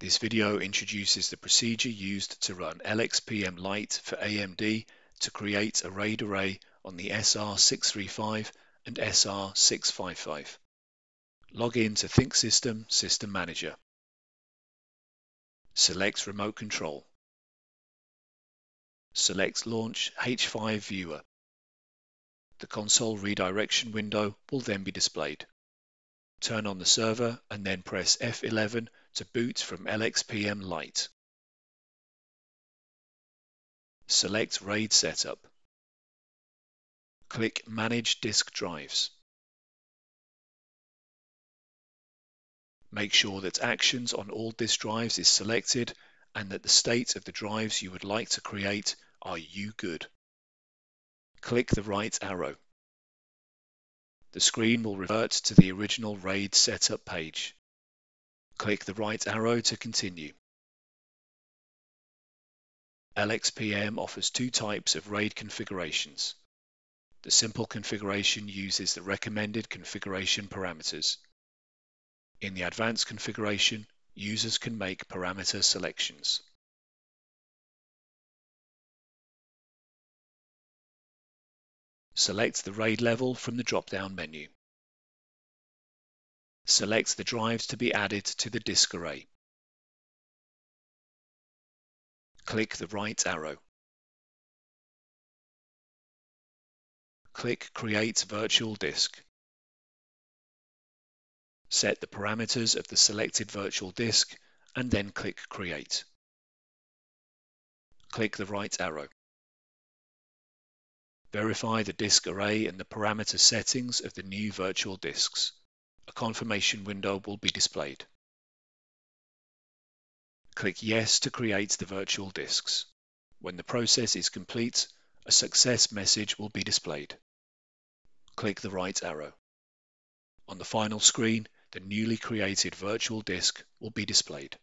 This video introduces the procedure used to run LXPM Lite for AMD to create a RAID array on the SR635 and SR655. Log in to ThinkSystem System Manager. Select Remote Control. Select Launch H5 Viewer. The console redirection window will then be displayed. Turn on the server and then press F11 to boot from LXPM Lite. Select RAID Setup. Click Manage Disk Drives. Make sure that Actions on all disk drives is selected and that the state of the drives you would like to create are UGood. Click the right arrow. The screen will revert to the original RAID setup page. Click the right arrow to continue. LXPM offers two types of RAID configurations. The simple configuration uses the recommended configuration parameters. In the advanced configuration, users can make parameter selections. Select the RAID level from the drop-down menu. Select the drives to be added to the disk array. Click the right arrow. Click Create Virtual Disk. Set the parameters of the selected virtual disk and then click Create. Click the right arrow. Verify the disk array and the parameter settings of the new virtual disks. A confirmation window will be displayed. Click Yes to create the virtual disks. When the process is complete, a success message will be displayed. Click the right arrow. On the final screen, the newly created virtual disk will be displayed.